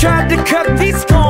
tried to cut these corners.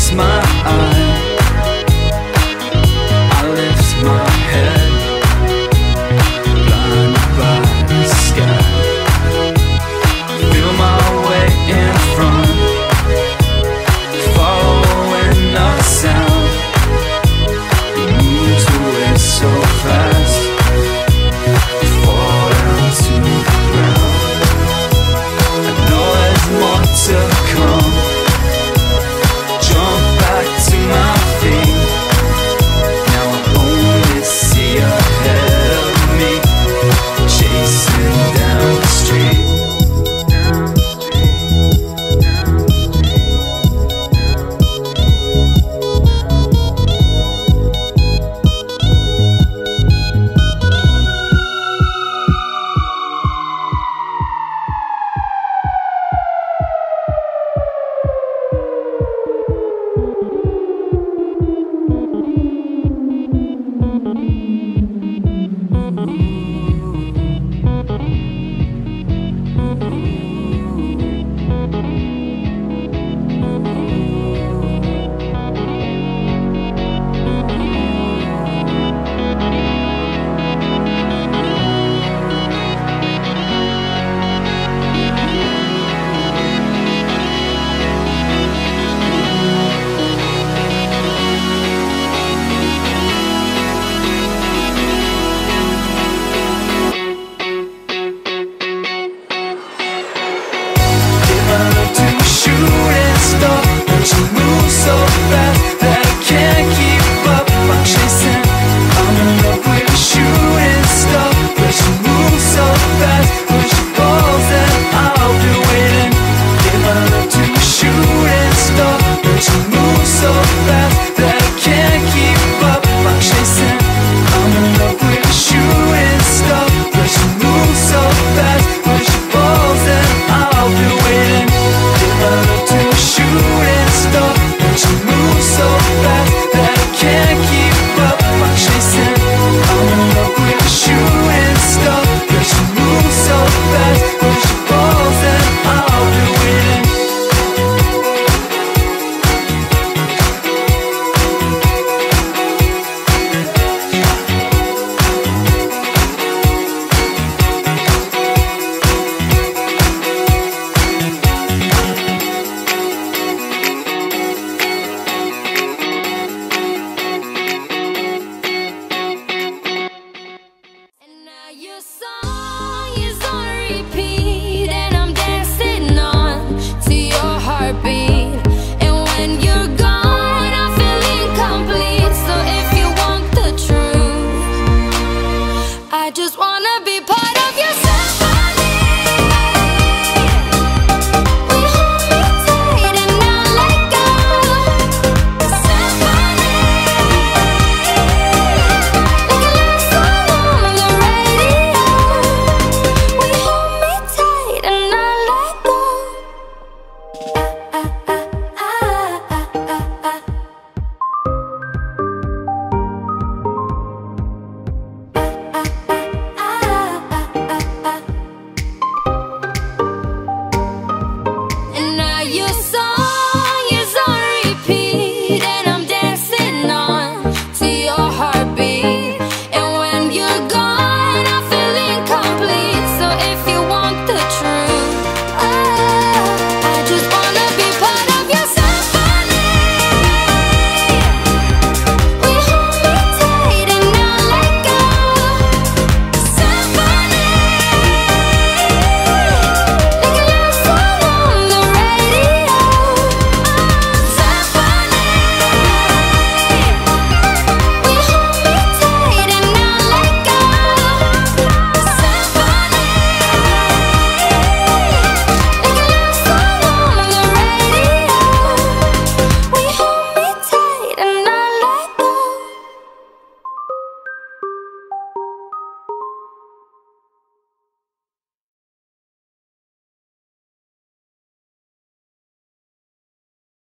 smile